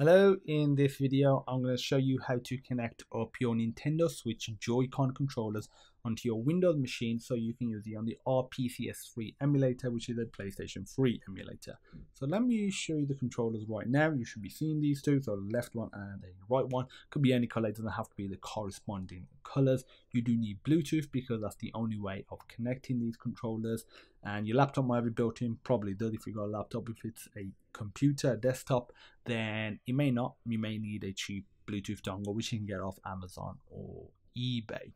Hello, in this video I'm going to show you how to connect up your Nintendo Switch Joy-Con controllers onto your Windows machine so you can use it on the RPCS3 emulator which is a PlayStation 3 emulator. So let me show you the controllers right now. You should be seeing these two, so the left one and the right one. Could be any color, it doesn't have to be the corresponding colors. You do need Bluetooth because that's the only way of connecting these controllers and your laptop might be built in, probably does if you've got a laptop. If it's a computer, desktop, then it may not. You may need a cheap Bluetooth dongle, which you can get off Amazon or eBay.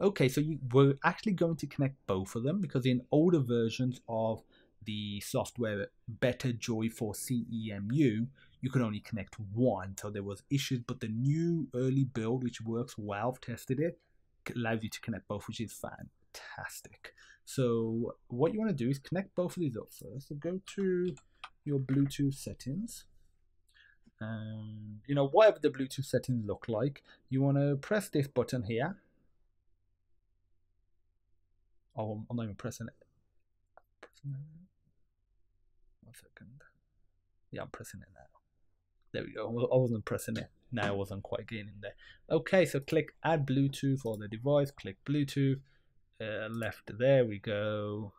Okay, so you, we're actually going to connect both of them because in older versions of the software Better Joy for CEMU, you could only connect one, so there was issues. But the new early build, which works well, I've tested it, allows you to connect both, which is fantastic. So what you want to do is connect both of these up first. So go to your Bluetooth settings. And you know, whatever the Bluetooth settings look like, you want to press this button here. Oh, I'm not even pressing it. One second. Yeah, I'm pressing it now. There we go. I wasn't pressing it. Now I wasn't quite getting in there. Okay, so click add Bluetooth for the device. Click Bluetooth uh, left there we go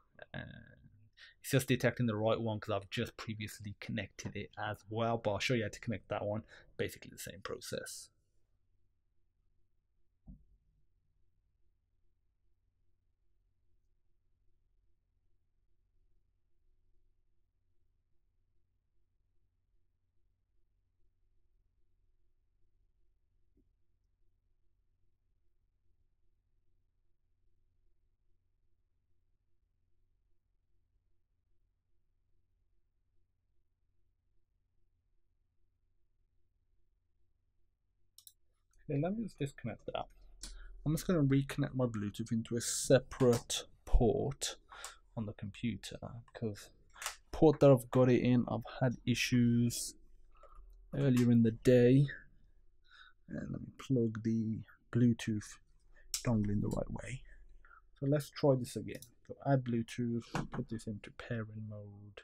it's just detecting the right one because I've just previously connected it as well but I'll show you how to connect that one. Basically the same process Let me just disconnect that. I'm just going to reconnect my Bluetooth into a separate port on the computer because port that I've got it in, I've had issues earlier in the day. And let me plug the Bluetooth dongle in the right way. So let's try this again. So add Bluetooth, put this into pairing mode.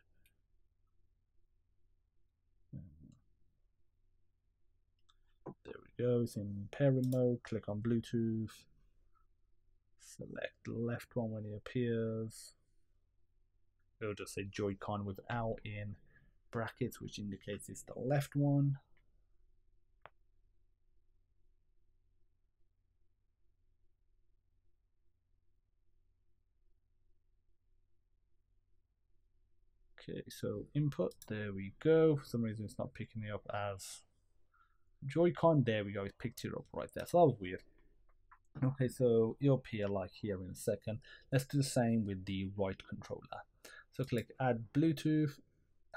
Goes in pairing mode, click on Bluetooth, select the left one when it appears. It'll just say Joy-Con without in brackets, which indicates it's the left one. Okay, so input, there we go. For some reason it's not picking me up as Joy-Con, there we go, it picked it up right there. So that was weird. Okay, so it'll appear like here in a second. Let's do the same with the right controller. So click add Bluetooth.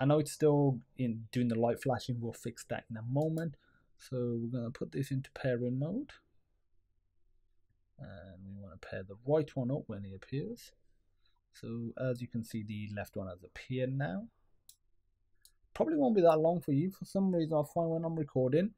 I know it's still in doing the light flashing. We'll fix that in a moment. So we're going to put this into pairing mode. And we want to pair the right one up when it appears. So as you can see, the left one has appeared now. Probably won't be that long for you. For some reason, I find when I'm recording,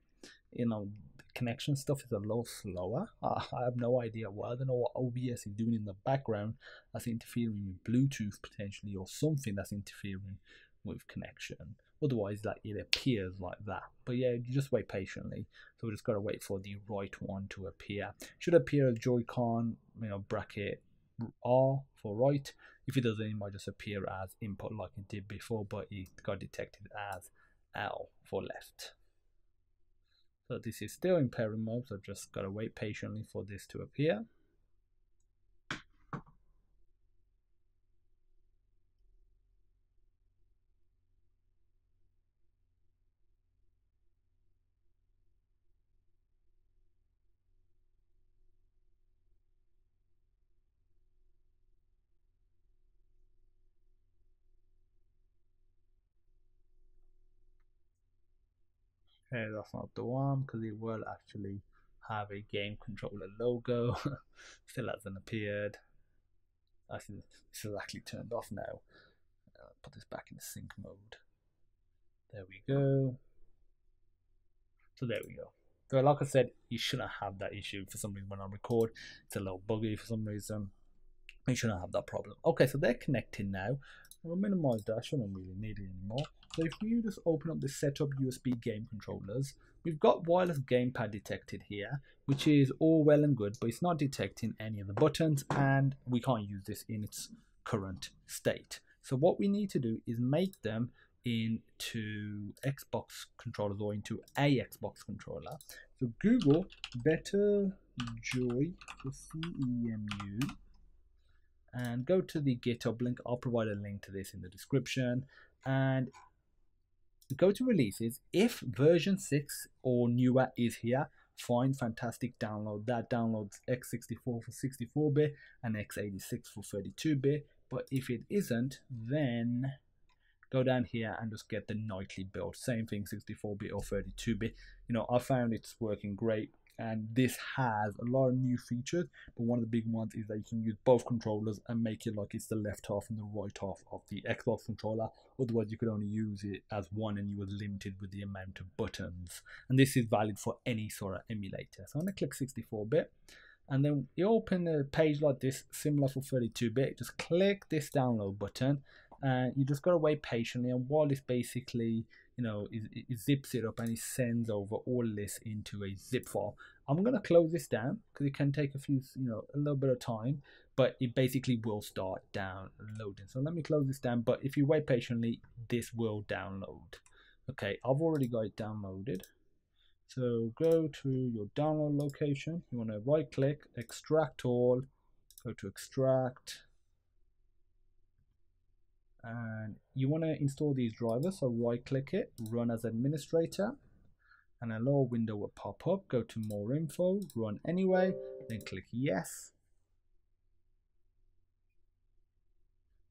you know, connection stuff is a little slower. Uh, I have no idea why. I don't know what OBS is doing in the background that's interfering with Bluetooth potentially or something that's interfering with connection. Otherwise, like it appears like that. But yeah, you just wait patiently. So we just gotta wait for the right one to appear. Should appear as Joy-Con, you know, bracket R for right. If it doesn't, it might just appear as input like it did before, but it got detected as L for left. So this is still in pairing mode, so just gotta wait patiently for this to appear. Okay, that's not the one because it will actually have a game controller logo. Still hasn't appeared. Actually, this is actually turned off now. Uh, put this back in sync mode. There we go. So there we go. So like I said, you shouldn't have that issue for some reason when I record. It's a little buggy for some reason. You shouldn't have that problem. Okay, so they're connecting now. We'll minimize that. I shouldn't really need it anymore. So if you just open up the setup USB game controllers, we've got wireless gamepad detected here, which is all well and good, but it's not detecting any of the buttons and we can't use this in its current state. So what we need to do is make them into Xbox controllers or into a Xbox controller. So Google Better Joy for CEMU and go to the GitHub link. I'll provide a link to this in the description and go to releases. If version 6 or newer is here, fine, fantastic, download that. Downloads x64 for 64-bit and x86 for 32-bit. But if it isn't, then go down here and just get the nightly build. Same thing, 64-bit or 32-bit. You know, I found it's working great and this has a lot of new features but one of the big ones is that you can use both controllers and make it like it's the left half and the right half of the Xbox controller. Otherwise you could only use it as one and you were limited with the amount of buttons. And this is valid for any sort of emulator. So I'm going to click 64-bit and then you open a page like this similar for 32-bit just click this download button and you just got to wait patiently. And while it's basically you know, it, it, zips it up and it sends over all this into a zip file. I'm going to close this down because it can take a few, you know, a little bit of time, but it basically will start downloading. So let me close this down, but if you wait patiently, this will download. Okay, I've already got it downloaded. So go to your download location. You want to right click, extract all, go to extract, and you want to install these drivers so right click it run as administrator and a little window will pop up go to more info run anyway then click yes.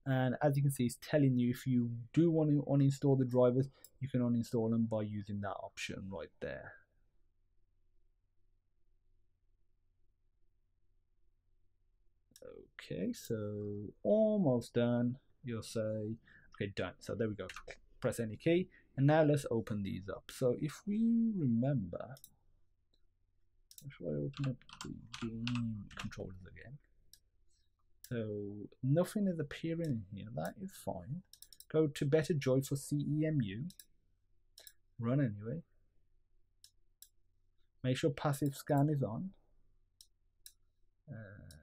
And as you can see it's telling you if you do want to uninstall the drivers you can uninstall them by using that option right there. Okay so almost done you'll say, okay, done. So there we go. Press any key. And now let's open these up. So if we remember, if I open up the game controllers again, so nothing is appearing here. That is fine. Go to Better Joy for CEMU. Run anyway. Make sure passive scan is on. Uh,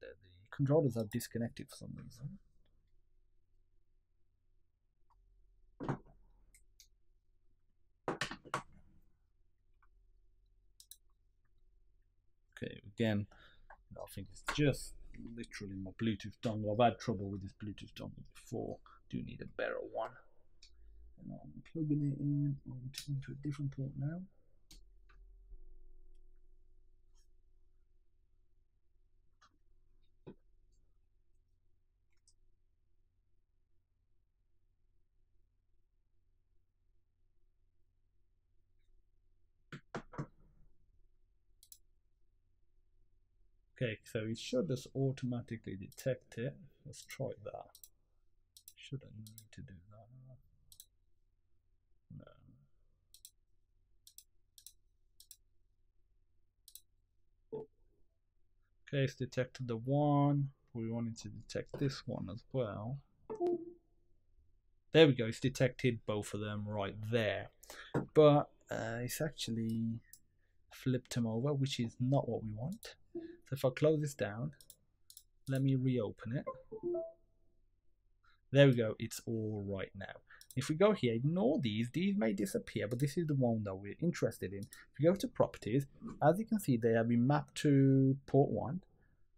the controllers are disconnected for some reason. Okay, again, I think it's just literally my Bluetooth dongle. I've had trouble with this Bluetooth dongle before. Do need a better one. And I'm plugging it in into a different port now. Okay, so it should just automatically detect it. Let's try that. Shouldn't need to do that. No. Okay, it's detected the one. We wanted to detect this one as well. There we go, it's detected both of them right there. But uh, it's actually flipped them over, which is not what we want. If I close this down, let me reopen it. There we go, it's all right now. If we go here, ignore these, these may disappear, but this is the one that we're interested in. If you go to properties, as you can see, they have been mapped to port 1.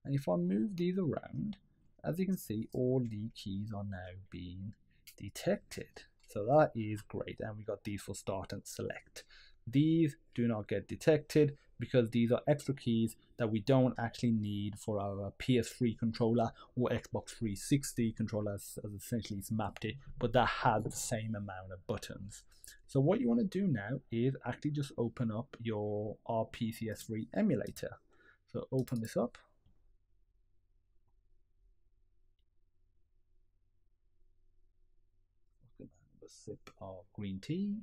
And if I move these around, as you can see, all the keys are now being detected. So that is great. And we got these for start and select. These do not get detected because these are extra keys that we don't actually need for our PS3 controller or Xbox 360 controller as, essentially it's mapped it, but that has the same amount of buttons. So what you want to do now is actually just open up your RPCS3 emulator. So open this up. A sip of green tea.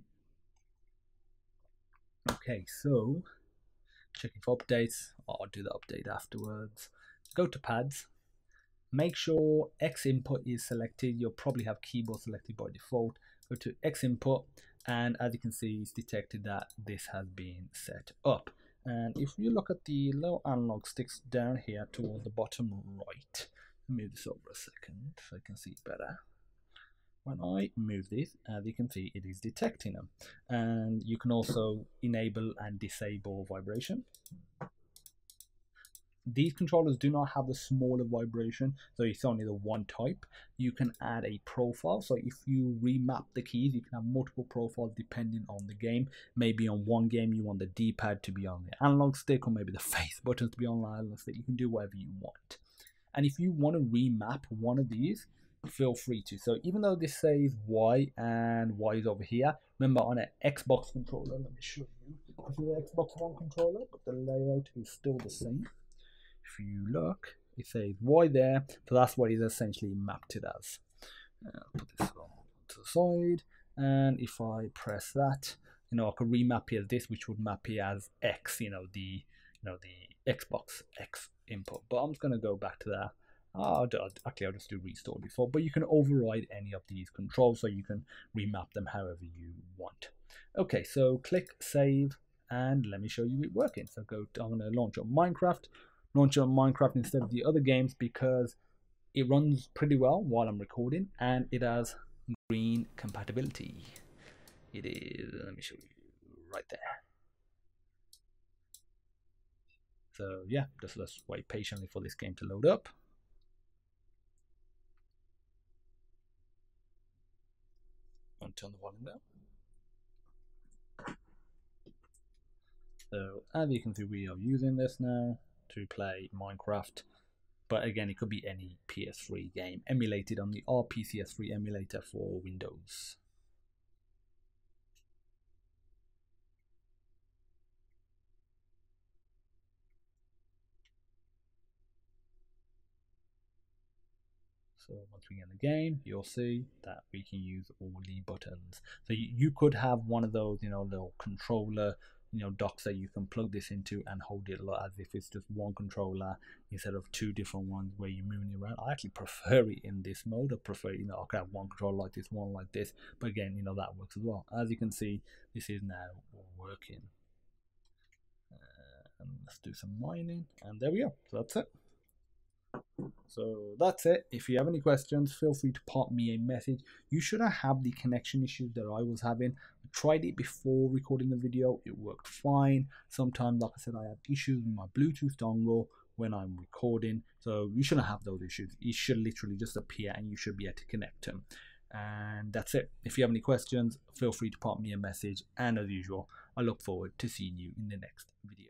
Okay, so checking for updates. Oh, I'll do the update afterwards. Go to pads. Make sure X input is selected. You'll probably have keyboard selected by default. Go go to X input and as you can see it's detected that this has been set up and if you look at the low analog sticks down here towards the bottom right move this over a second so I can see better when I move this, uh, as you can see, it is detecting them. And you can also enable and disable vibration. These controllers do not have the smaller vibration, so it's only the one type. You can add a profile, so if you remap the keys, you can have multiple profiles depending on the game. Maybe on one game you want the D-pad to be on the analog stick, or maybe the face buttons to be on the analog stick. You can do whatever you want. And if you want to remap one of these, feel free to. So even though this says Y and Y is over here, remember on an Xbox controller, let me show you. This is an Xbox One controller, but the layout is still the same. If you look, it says Y there, so that's what is essentially mapped it as. Uh, put this on to the side, and if I press that, you know, I could remap here this, which would map here as X, you know, the you know the Xbox X input. But I'm just gonna go back to that uh, actually, I'll just do restore before, but you can override any of these controls so you can remap them however you want. Okay, so click save and let me show you it working. So go, I'm to launch on Minecraft, launch on Minecraft instead of the other games because it runs pretty well while I'm recording and it has green compatibility. It is, let me show you right there. So yeah, just let's wait patiently for this game to load up. Turn the volume down. So as you can see, we are using this now to play Minecraft. But again, it could be any PS3 game emulated on the RPCS3 emulator for Windows. So once we get in the game, you'll see that we can use all the buttons. So you, you could have one of those, you know, little controller, you know, docks that you can plug this into and hold it as if it's just one controller instead of two different ones where you're moving around. I actually prefer it in this mode. I prefer, you know, I could have one controller like this, one like this. But again, you know, that works as well. As you can see, this is now working. Uh, and let's do some mining. And there we go. So that's it. So that's it. If you have any questions, feel free to pop me a message. You shouldn't have the connection issues that I was having. I tried it before recording the video. It worked fine. Sometimes, like I said, I have issues with my Bluetooth dongle when I'm recording. So you shouldn't have those issues. It should literally just appear and you should be able to connect them. And that's it. If you have any questions, feel free to pop me a message. And as usual, I look forward to seeing you in the next video.